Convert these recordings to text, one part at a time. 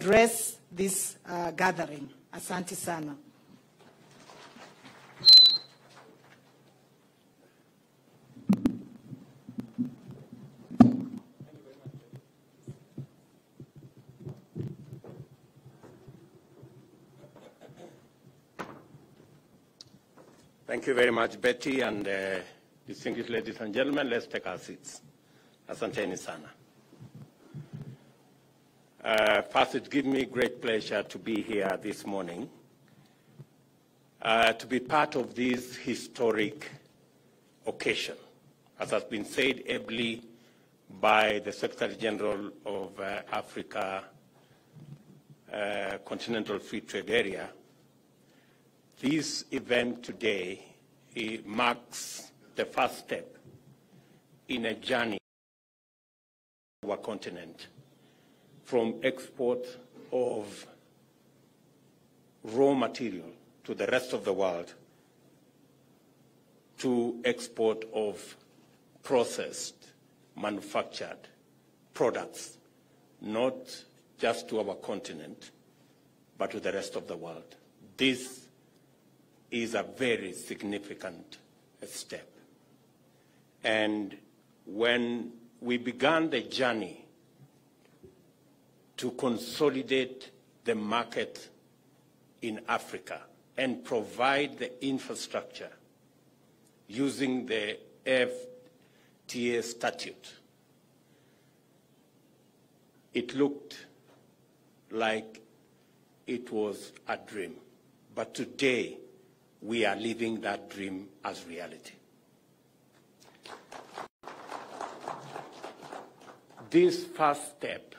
address this uh, gathering. Asante sana. Thank you very much, Betty, and uh, distinguished ladies and gentlemen, let's take our seats. Asanteni sana. Uh, first, it gives me great pleasure to be here this morning, uh, to be part of this historic occasion, as has been said ably by the Secretary General of uh, Africa uh, Continental Free Trade Area. This event today marks the first step in a journey of our continent from export of raw material to the rest of the world to export of processed, manufactured products, not just to our continent, but to the rest of the world. This is a very significant step. And when we began the journey to consolidate the market in Africa and provide the infrastructure using the FTA statute, it looked like it was a dream. But today, we are living that dream as reality. This first step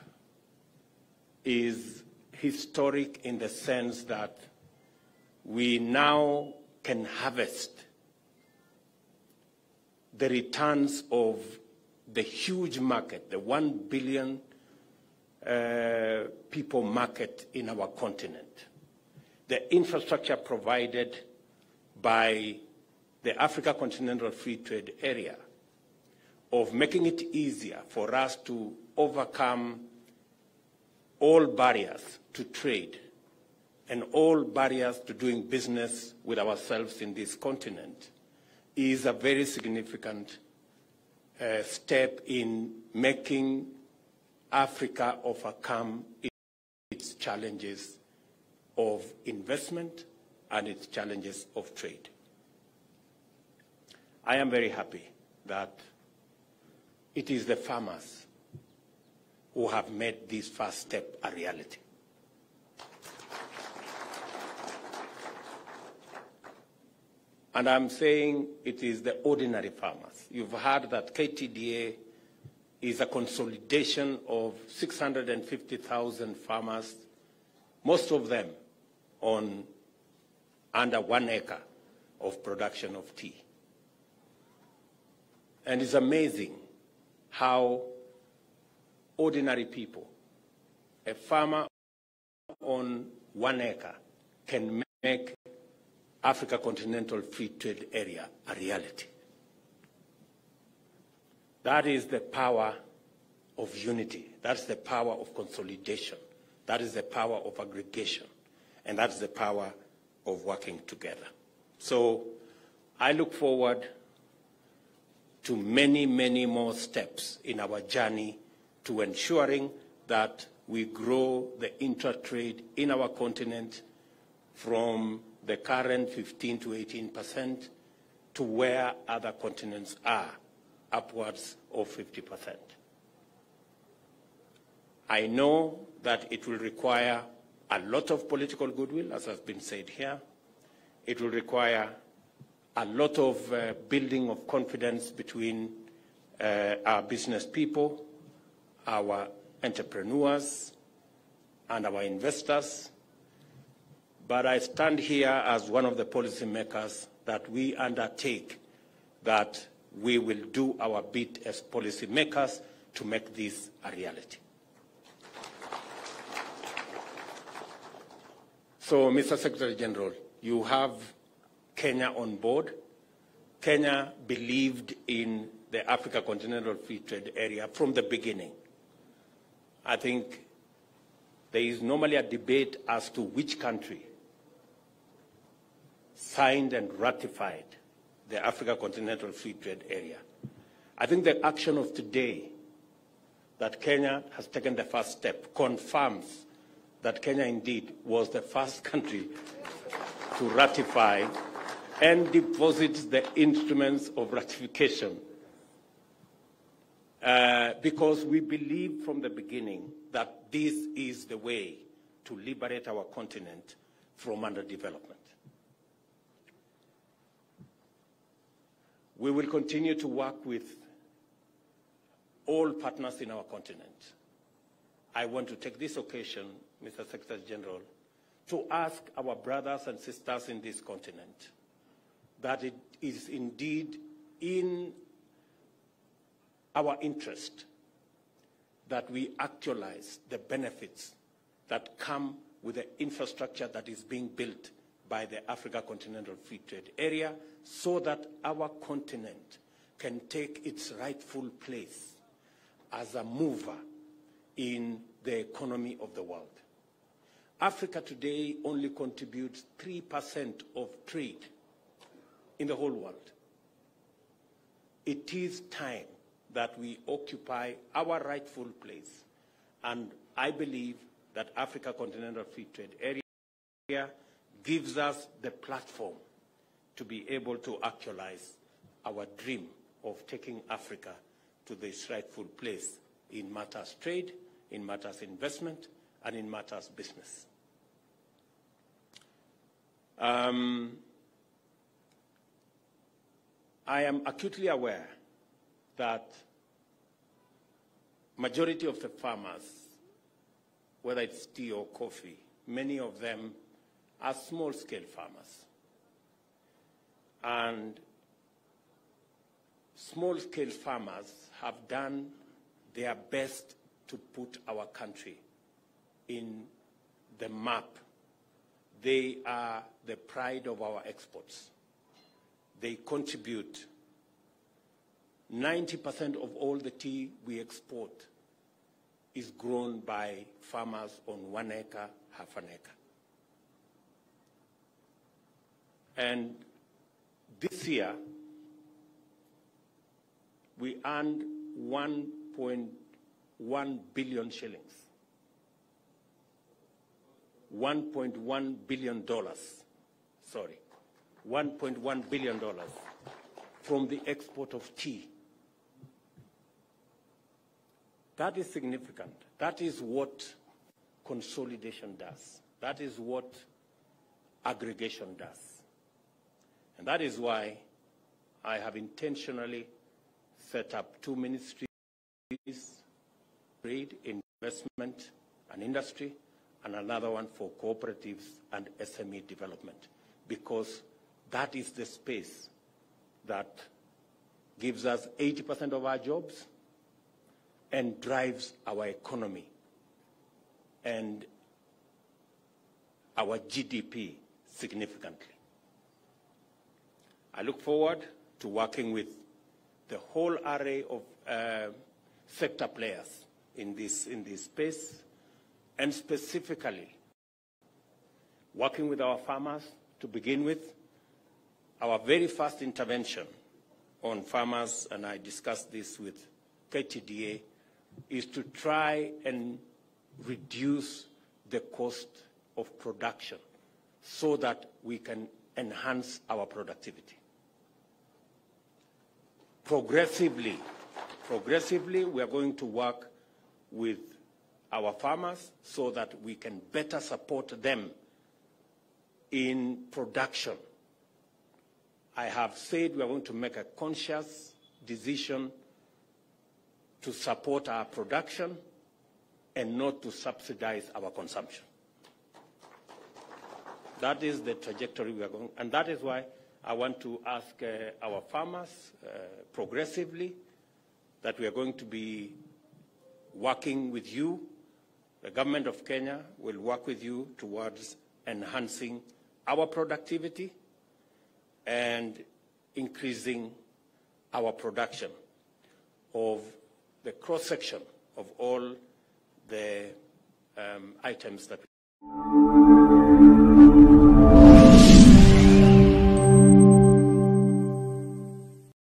is historic in the sense that we now can harvest the returns of the huge market, the one billion uh, people market in our continent. The infrastructure provided by the Africa Continental Free Trade Area of making it easier for us to overcome all barriers to trade and all barriers to doing business with ourselves in this continent is a very significant uh, step in making Africa overcome its challenges of investment and its challenges of trade. I am very happy that it is the farmers who have made this first step a reality. And I'm saying it is the ordinary farmers. You've heard that KTDA is a consolidation of 650,000 farmers, most of them on under one acre of production of tea. And it's amazing how ordinary people, a farmer on one acre, can make Africa Continental Free Trade Area a reality. That is the power of unity. That's the power of consolidation. That is the power of aggregation. And that's the power of working together. So I look forward to many, many more steps in our journey to ensuring that we grow the intra-trade in our continent from the current 15 to 18 percent to where other continents are, upwards of 50 percent. I know that it will require a lot of political goodwill, as has been said here. It will require a lot of uh, building of confidence between uh, our business people, our entrepreneurs, and our investors. But I stand here as one of the policymakers that we undertake that we will do our bit as policymakers to make this a reality. So, Mr. Secretary General, you have Kenya on board. Kenya believed in the Africa Continental Free Trade Area from the beginning. I think there is normally a debate as to which country signed and ratified the Africa Continental Free Trade Area. I think the action of today that Kenya has taken the first step confirms that Kenya indeed was the first country to ratify and deposit the instruments of ratification uh, because we believe from the beginning that this is the way to liberate our continent from underdevelopment. We will continue to work with all partners in our continent. I want to take this occasion, Mr. Secretary General, to ask our brothers and sisters in this continent that it is indeed in our interest that we actualize the benefits that come with the infrastructure that is being built by the Africa Continental Free Trade Area so that our continent can take its rightful place as a mover in the economy of the world. Africa today only contributes 3% of trade in the whole world. It is time that we occupy our rightful place. And I believe that Africa Continental Free Trade Area gives us the platform to be able to actualize our dream of taking Africa to this rightful place in matters trade, in matters investment, and in matters business. Um, I am acutely aware that majority of the farmers, whether it's tea or coffee, many of them are small-scale farmers. And small-scale farmers have done their best to put our country in the map. They are the pride of our exports. They contribute 90% of all the tea we export is grown by farmers on one acre, half an acre. And this year, we earned 1.1 billion shillings. 1.1 billion dollars, sorry, 1.1 billion dollars from the export of tea. That is significant. That is what consolidation does. That is what aggregation does. And that is why I have intentionally set up two ministries, trade, investment, and industry, and another one for cooperatives and SME development, because that is the space that gives us 80% of our jobs and drives our economy and our GDP significantly. I look forward to working with the whole array of uh, sector players in this, in this space, and specifically working with our farmers to begin with. Our very first intervention on farmers, and I discussed this with KTDA, is to try and reduce the cost of production so that we can enhance our productivity. Progressively, progressively, we are going to work with our farmers so that we can better support them in production. I have said we are going to make a conscious decision to support our production and not to subsidize our consumption. That is the trajectory we are going, and that is why I want to ask uh, our farmers uh, progressively that we are going to be working with you. The government of Kenya will work with you towards enhancing our productivity and increasing our production of the cross-section of all the um, items that